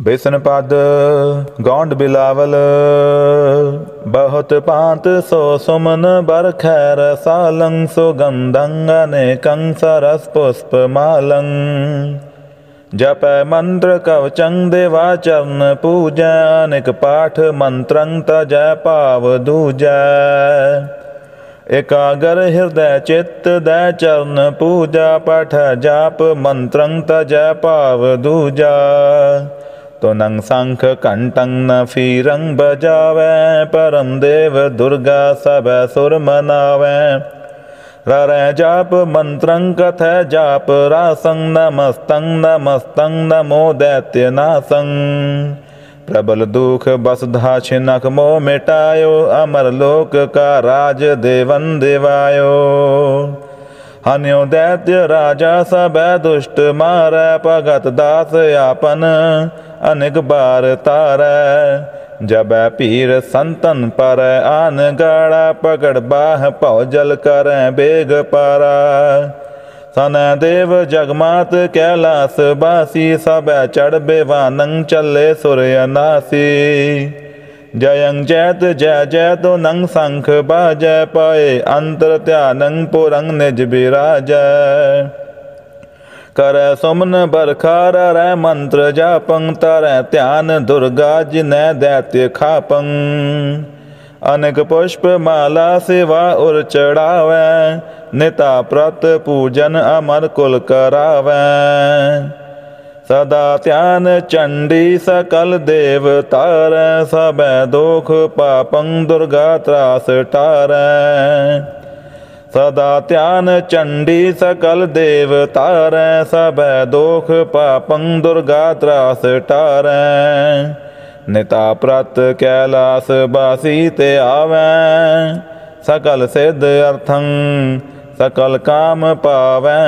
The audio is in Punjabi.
ਬਿਸਨ ਪਦ ਗੌਂਡ ਬਿਲਾਵਲ, ਬਹੁਤ ਪਾਂਤ ਸੋ ਸੁਮਨ ਬਰਖੈ ਰਸਾਲੰ ਸੁਗੰਧੰ ਅਨੇਕੰ ਸਰਸ ਪੁਸ਼ਪ ਮਾਲੰ। ਜਪੈ ਮੰਤਰ ਕਵਚੰ ਦੇਵਾ ਚਰਨ ਪੂਜੈ, ਅਨੇਕ ਪਾਠ ਮੰਤਰੰ ਤਜੈ ਭਾਵ ਦੂਜੈ। ਇਕਾਗਰ ਹਿਰਦੈ ਚਿੱਤ ਦੈ ਚਰਨ ਪੂਜਾ, ਪਠ ਜਾਪ ਮੰਤਰੰ ਤਜੈ ਭਾਵ ਦੂਜਾ। तो नंग शंख कंटंग न फीरंग बजावे, परम देव दुर्गा सब सुर मनावे। रर जाप मंत्रं कथ जाप रासंग, नमस्तंग नमस्तंग, नमो दैत्य नासंग प्रबल दुख बस धाछिनक मो मिटायो, अमर लोक का राज देवन देवायो। ਹਨਿਓ ਦੈਤਯ ਰਾਜਾ ਸਭੈ ਦੁਸ਼ਟ ਮਾਰੈ, ਭਗਤ ਦਾਸ ਆਪਨ ਅਨੇਕ ਬਾਰ ਤਾਰੈ। ਜਬੈ ਪੀਰ ਸੰਤਨ ਪਰੈ, ਆਨ ਗਾੜਾ ਪਕੜ ਬਾਹ ਭਉ ਜਲ ਕਰੈ, ਬੇਗ ਪਾਰਾ। ਸਨੈ ਦੇਵ ਜਗਮਾਤ ਕੈਲਾਸ ਬਾਸੀ, ਸਭੈ ਚੜ ਬੇਵਾਨੰ ਚੱਲੇ ਸੁਰ ਅਨਾਸੀ। ਜਯੰ ਜੈਤ ਜੈ ਜੈ ਤੋ ਨੰ ਸੰਖ ਬਾਜੈ ਪਾਏ, ਅੰਤਰ ਧਿਆਨੰ ਪੁਰੰ ਨਿਜ ਬਿਰਾਜੈ। ਕਰੈ ਸੁਮਨ ਬਰਖਾਰ, ਰੈ ਮੰਤਰ ਜਾਪੰ, ਤਰੈ ਧਿਆਨ ਦੁਰਗਾ ਜਿਨੈ ਦੈਤਿ ਖਾਪੰ। ਅਨੇਕ ਪੁਸ਼ਪ ਮਾਲਾ ਸੇਵਾ ਉਰ ਚੜਾਵੈ, ਨਿਤਾ ਪ੍ਰਤ ਪੂਜਨ ਅਮਰ ਕੁਲ ਕਰਾਵੈ। ਸਦਾ ਧਿਆਨ ਚੰਡੀ ਸਕਲ ਦੇਵ ਤਾਰੈ ਸਬੈ ਦੋਖ ਪਾਪੰ ਦੁਰਗਾ ਤਰਾਸ ਟਾਰੈ। ਸਦਾ ਧਿਆਨ ਚੰਡੀ ਸਕਲ ਦੇਵ ਤਾਰੈ ਸਬੈ ਦੋਖ ਪਾਪੰ ਦੁਰਗਾ ਤਰਾਸ ਟਾਰੈ। ਨਿਤਾ ਪ੍ਰਤ ਕੈਲਾਸ ਬਾਸੀ ਤੇ ਆਵੈ, ਸਕਲ ਸਿਧ ਅਰਥੰ ਸਕਲ ਕਾਮ ਪਾਵੈ।